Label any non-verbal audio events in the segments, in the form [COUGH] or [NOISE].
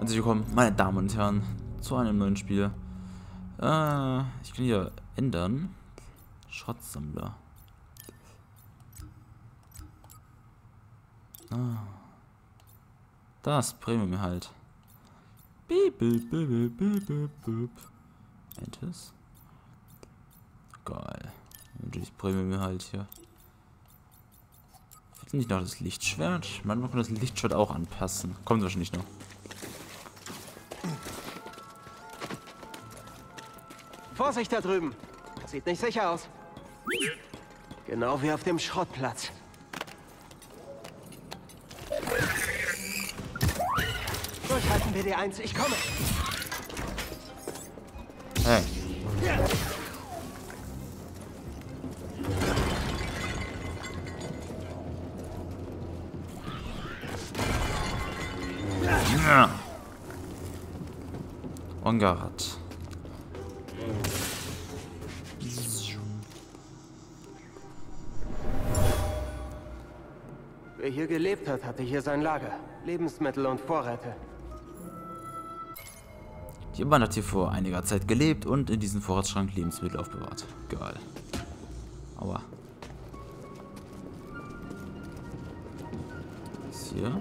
Herzlich willkommen, meine Damen und Herren, zu einem neuen Spiel. Äh, ich kann hier ändern. Schrottsammler. Ah. Das Premium halt. Beep, beep, beep, beep, beep, beep. Entes. Geil. Dieses Premium halt hier. Fehlt nicht noch das Lichtschwert? Man kann das Lichtschwert auch anpassen. Kommt wahrscheinlich noch. Vorsicht da drüben. Das sieht nicht sicher aus. Genau wie auf dem Schrottplatz. Durchhalten wir die Eins, ich komme. Hey. Ja. Ongarat. Hier gelebt hat, hatte hier sein Lager. Lebensmittel und Vorräte. Jemand hat hier vor einiger Zeit gelebt und in diesem Vorratsschrank Lebensmittel aufbewahrt. Geil. Aua. Was hier?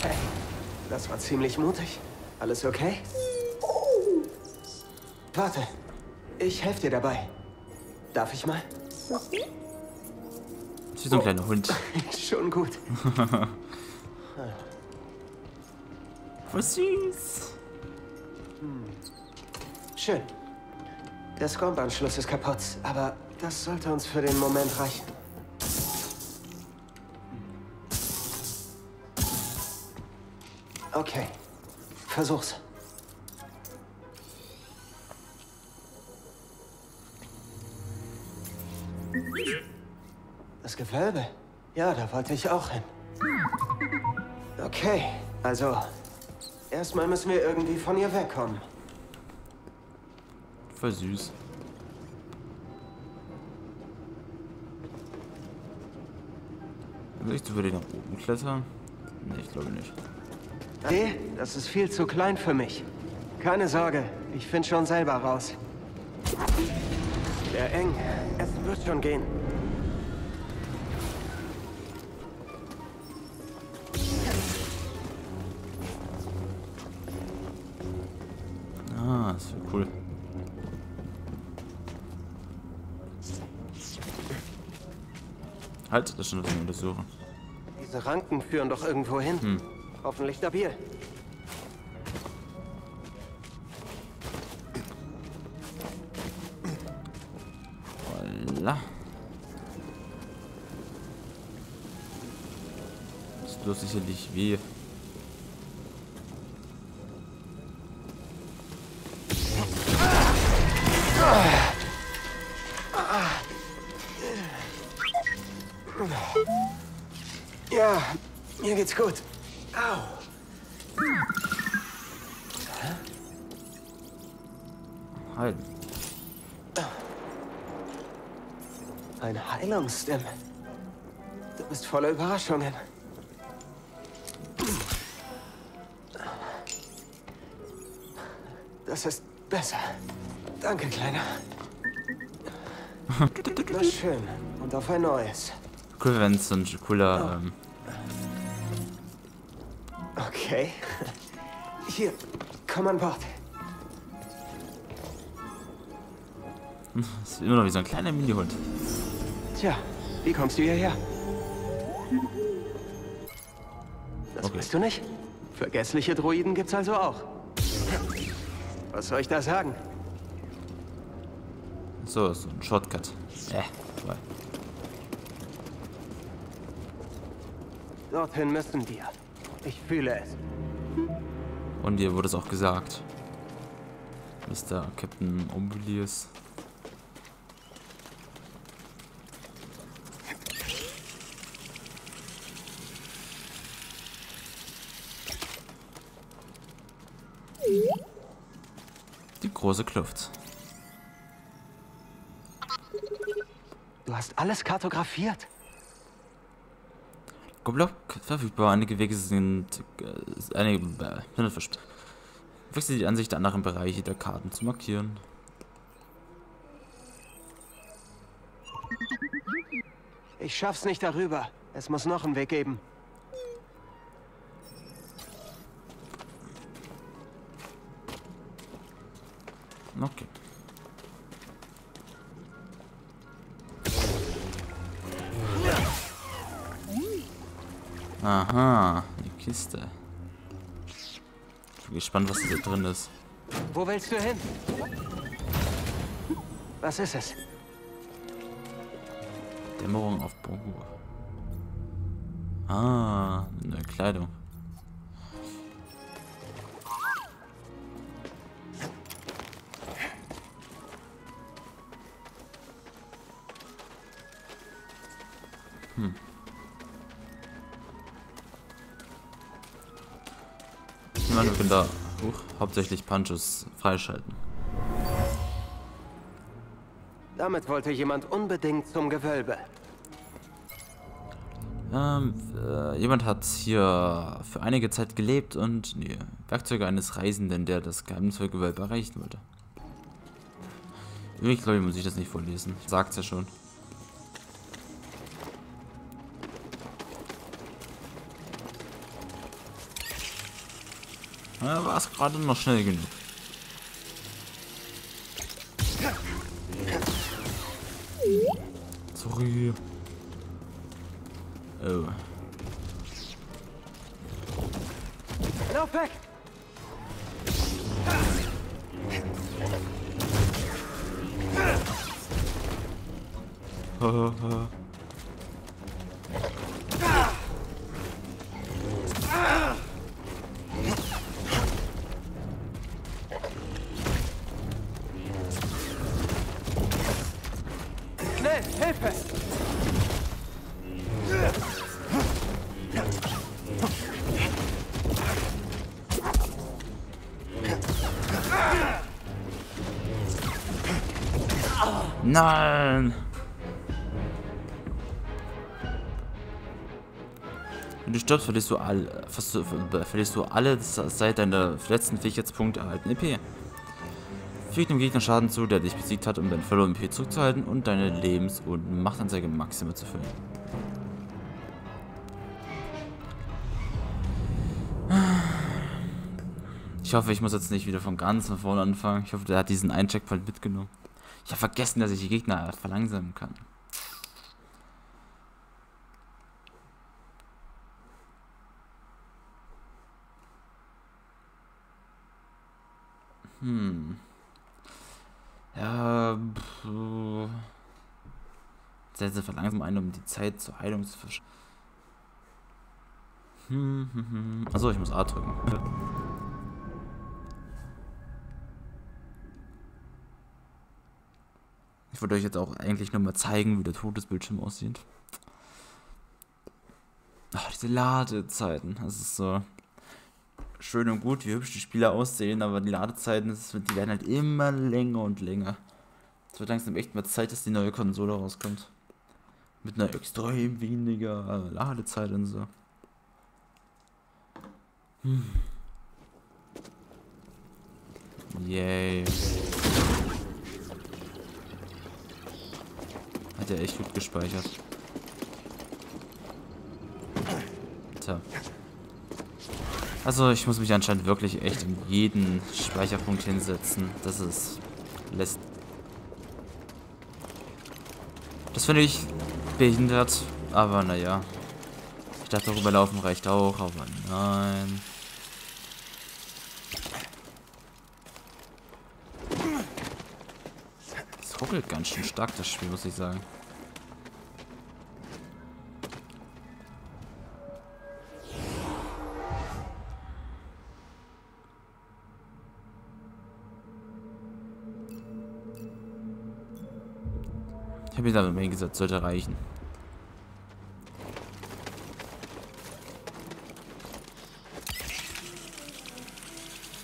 Hey, das war ziemlich mutig. Alles okay? Warte, ich helfe dir dabei. Darf ich mal? Das ist wie so ein kleiner Hund. [LAUGHS] Schon gut. [LAUGHS] Voll süß. Schön. Der Scomp-Anschluss ist kaputt, aber das sollte uns für den Moment reichen. Okay, versuch's. Gewölbe? Ja, da wollte ich auch hin. Okay, also erstmal müssen wir irgendwie von ihr wegkommen. Voll süß. Will ich über den nach oben klettern? Ne, ich glaube nicht. Nee, das ist viel zu klein für mich. Keine Sorge, ich finde schon selber raus. Sehr eng. Es wird schon gehen. Halt, das schon untersuchen. Diese Ranken führen doch irgendwo hin. Hm. Hoffentlich stabil. Voila. Das tut sicherlich weh. Heilungsstim. Du bist voller Überraschungen. Das ist besser. Danke, Kleiner. Na schön. Und auf ein neues. Cool, wenn es so ein cooler. Ähm, Okay. Hier, komm an Bord. das [LAUGHS] ist immer noch wie so ein kleiner Mini-Hund. Tja, wie kommst du hierher? Das Okay. weißt du nicht? Vergessliche Droiden gibt's also auch. Was soll ich da sagen? So, so ein Shortcut. Äh, toll. Dorthin müssen wir. Ich fühle es. Und dir wurde es auch gesagt. Mr. Captain Oblius. Große Kluft. Du hast alles kartografiert. Goblock verfügbar. Einige Wege sind äh, einige äh. Wechsel die Ansicht der anderen Bereiche der Karten zu markieren. Ich schaff's nicht darüber. Es muss noch einen Weg geben. Okay. Aha, die Kiste. Ich bin gespannt, was hier drin ist. Wo willst du hin? Was ist es? Dämmerung auf Bohu. Ah, eine Kleidung. Meine, wir können da hoch, hauptsächlich Punches freischalten. Damit wollte jemand unbedingt zum Gewölbe. Ähm, äh, jemand hat hier für einige Zeit gelebt und nee, Werkzeuge eines Reisenden, der das Geheimnisvollgewölbe erreichen wollte. Ich glaube, ich muss ich das nicht vorlesen. Sagt's ja schon. Ja, war es gerade noch schnell genug. Sorry. Oh. Lauf weg! Schnell, Nein! Wenn du stirbst, verlierst du alle, verlierst du alle seit deiner letzten Fähigkeitspunkte erhalten EP. Fügt dem Gegner Schaden zu, der dich besiegt hat, um dein verlorenen EP zurückzuhalten und deine Lebens- und Machtanzeige maximal zu füllen. Ich hoffe, ich muss jetzt nicht wieder von ganz von vorne anfangen. Ich hoffe, der hat diesen einen mitgenommen. Ich habe vergessen, dass ich die Gegner verlangsamen kann. Hm. Ja, pff. Setze verlangsamen ein, um die Zeit zur Heilung zu versch... Hm, hm, hm. Achso, ich muss A drücken. Ich wollte euch jetzt auch eigentlich nur mal zeigen, wie der Todesbildschirm aussieht. Ach, diese Ladezeiten. Das ist so schön und gut, wie hübsch die Spiele aussehen, aber die Ladezeiten, die werden halt immer länger und länger. Es wird langsam echt mal Zeit, dass die neue Konsole rauskommt. Mit einer extrem weniger Ladezeit und so. Hm. Yay. Hat er echt gut gespeichert. Tja. Also ich muss mich anscheinend wirklich echt in jeden Speicherpunkt hinsetzen. Das ist lässt. Das finde ich behindert, aber naja. Ich dachte, rüberlaufen reicht auch, aber nein. Ruckelt ganz schön stark, das Spiel, muss ich sagen. Ich habe mir damit gesagt, sollte reichen.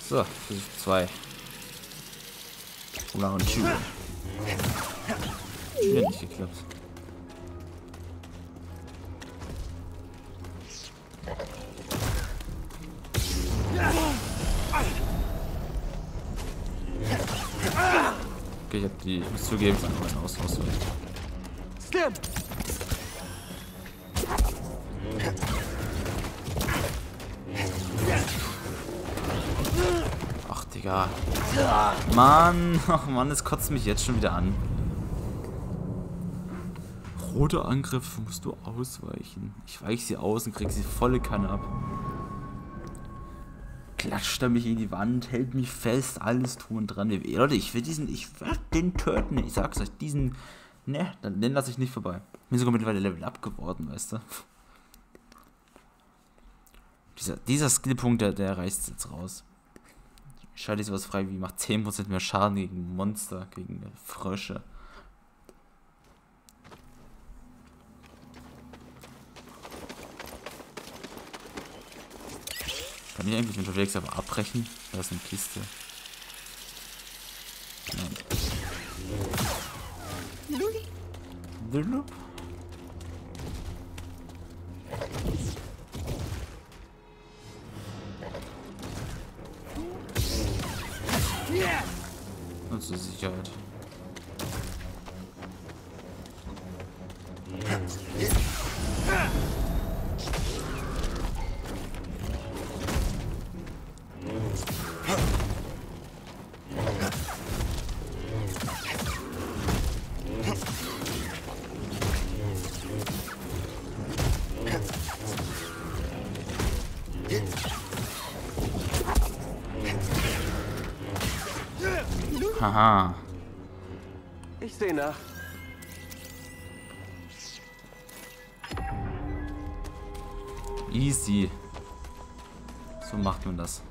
So, Versuch 2. Round 2 wieder nicht geklappt. Okay, ich hab die, ich muss zugeben, von meinen aus ausweichen. Ach, Digga. Mann, ach [LAUGHS] oh Mann, es kotzt mich jetzt schon wieder an. Roter Angriff musst du ausweichen. Ich weiche sie aus und krieg sie volle Kanne ab. Klatscht er mich in die Wand, hält mich fest, alles tun dran. Leute, ich will diesen, ich werde den töten. Ich sag's euch, diesen, ne, dann den lasse ich nicht vorbei. Bin sogar mittlerweile Level up geworden, weißt du. Dieser, dieser Skillpunkt, der, der reißt jetzt raus. Ich schalte sowas frei wie macht 10% mehr Schaden gegen Monster, gegen Frösche. Kann ich eigentlich unterwegs aber abbrechen? Da ist eine Kiste. Nein. Und zur Sicherheit. Haha. Ich sehe nach. Easy. So macht man das.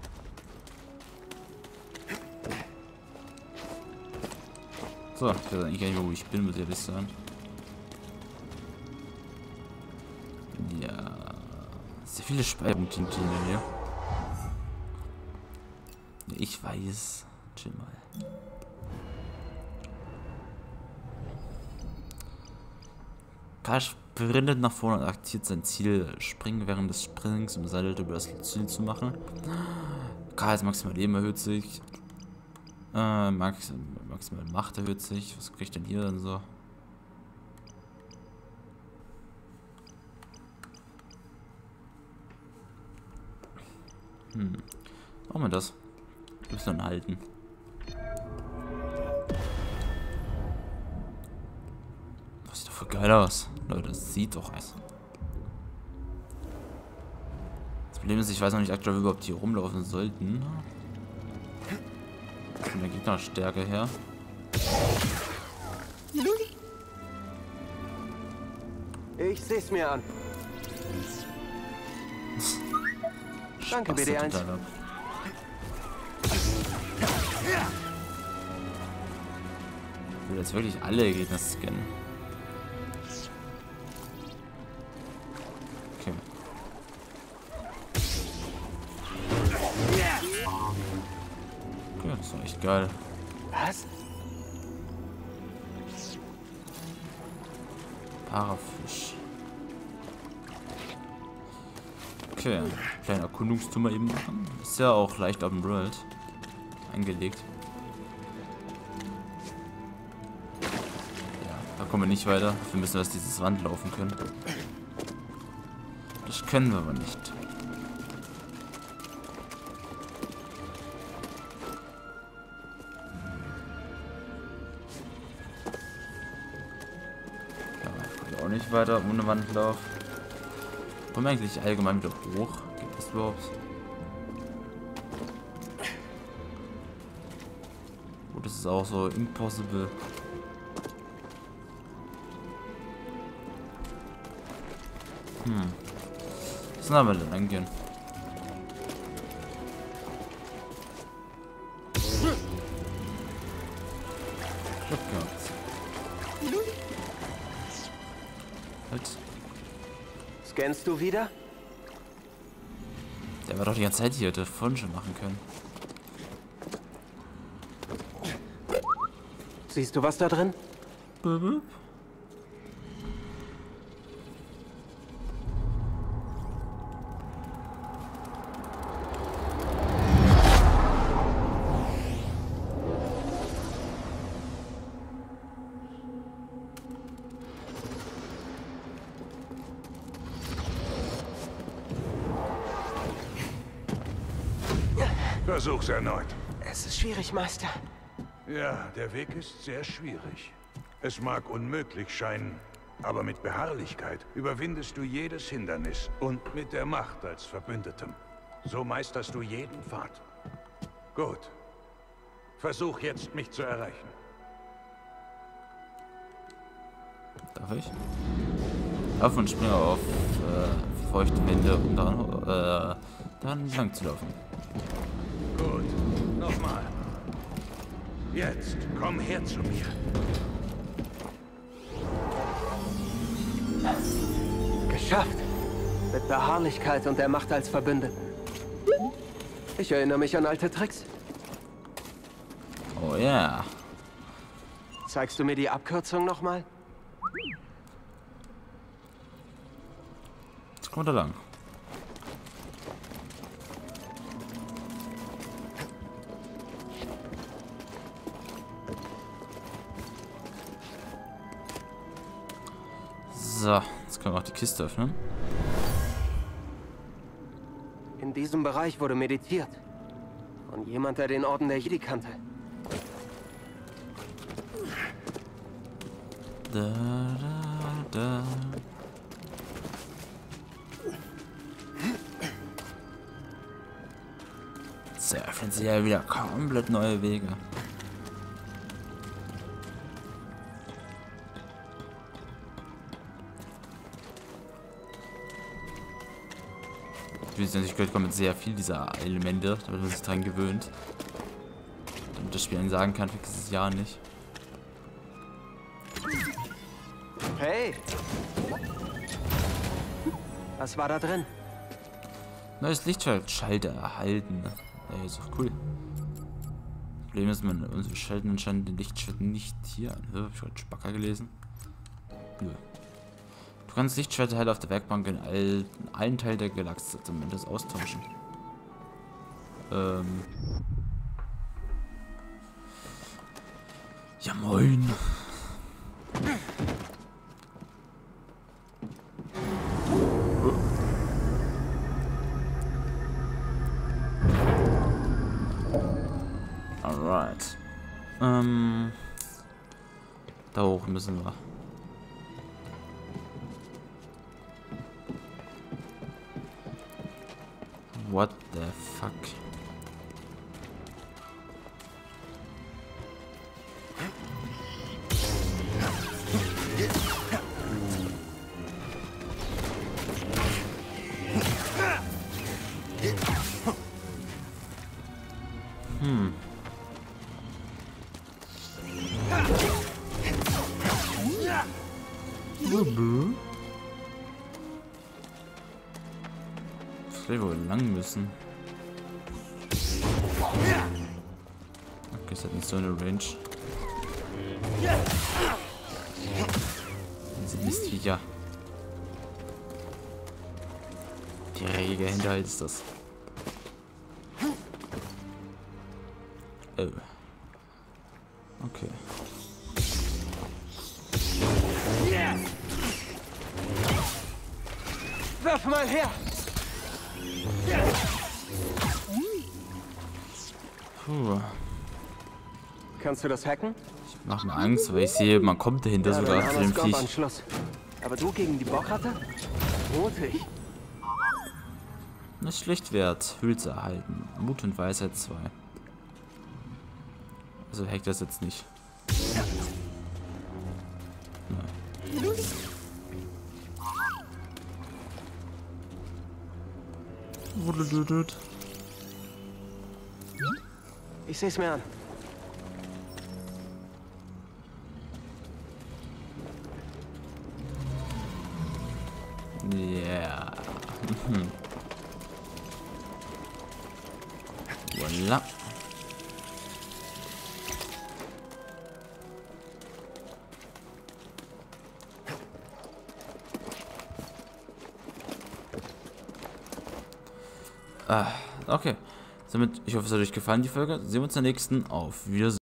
So, ich weiß eigentlich gar nicht, wo ich bin, muss ich ehrlich sagen. Ja. Sehr viele Speicherpunkte hier. Ich weiß. Chill mal. Karl sprintet nach vorne und aktiviert sein Ziel. Springen während des Springs, um Seil über das Ziel zu machen. Karls maximal Leben erhöht sich. Äh, Max, maximal Macht erhöht sich. Was kriegt denn hier dann so? Hm. Machen wir das. Y halten. Geil aus. Leute, das sieht doch aus. Das Problem ist, ich weiß noch nicht aktuell, überhaupt hier rumlaufen sollten. Von der Gegnerstärke her. Ich seh's mir an. [LAUGHS] Danke, Spaß der BD1. total ab. Ich will jetzt wirklich alle Gegner scannen. Geil. Was? Parafisch. Okay, kleiner Erkundungstour mal eben machen. Ist ja auch leicht Open World eingelegt. Ja, da kommen wir nicht weiter. Wir müssen erst dieses Wand laufen können. Das können wir aber nicht. Nicht weiter ohne Wandlauf. Kommen eigentlich allgemein wieder hoch? Geht das überhaupt? Oh, das ist auch so impossible. Hm. Was soll wir denn angehen? Scannst du wieder? Der war doch die ganze Zeit hier, hätte vorhin schon machen können. Siehst du was da drin? Bip. Versuch's erneut. Es ist schwierig, Meister. Ja, der Weg ist sehr schwierig. Es mag unmöglich scheinen, aber mit Beharrlichkeit überwindest du jedes Hindernis und mit der Macht als Verbündetem. So meisterst du jeden Pfad. Gut. Versuch jetzt, mich zu erreichen. Darf ich? Auf und springe auf äh, feuchte Wände, um daran, äh, daran lang zu laufen. Nochmal. Jetzt, komm her zu mir. Geschafft. Mit Beharrlichkeit und der Macht als Verbündeten. Ich erinnere mich an alte Tricks. Oh ja. Zeigst du mir die Abkürzung nochmal? Jetzt kommt er lang. So, jetzt können wir auch die Kiste öffnen. In diesem Bereich wurde meditiert. Von jemand, der den Orden der Jedi kannte. Da, da, da. So, öffnen sie ja wieder komplett neue Wege. Wie es natürlich gehört, kommen sehr viel dieser Elemente, damit man sich dran gewöhnt. Damit das Spiel einen sagen kann, vergiss es ja nicht. Hey! Was war da drin? Neues Lichtschalter erhalten. Ey, ist doch cool. Problem ist, man, wir schalten anscheinend den Lichtschalter nicht hier an. Hör, hab ich gerade Spacker gelesen? Nö. Du kannst Lichtschalter halt auf der Werkbank in, all, in allen Teilen der Galaxie zumindest austauschen. Ähm. Ja moin. Alright. Ähm. Da hoch müssen wir. What the fuck? Müssen. Okay, es hat nicht so eine Range. Diese Mistviecher. Die rege Hinterhalt ist das. Oh. Okay. Wirf mal her! Puh. Kannst du das hacken? Mach mir Angst, weil ich sehe, man kommt dahinter Ja, sogar zu dem Viech. Aber du gegen die Bockratte? Mutig. Nicht schlecht wert, Hülse erhalten. Mut und Weisheit 2. Also hackt das jetzt nicht. Ich seh's mir an. Ich hoffe, es hat euch gefallen, die Folge. Sehen wir uns in der nächsten. Auf Wiedersehen.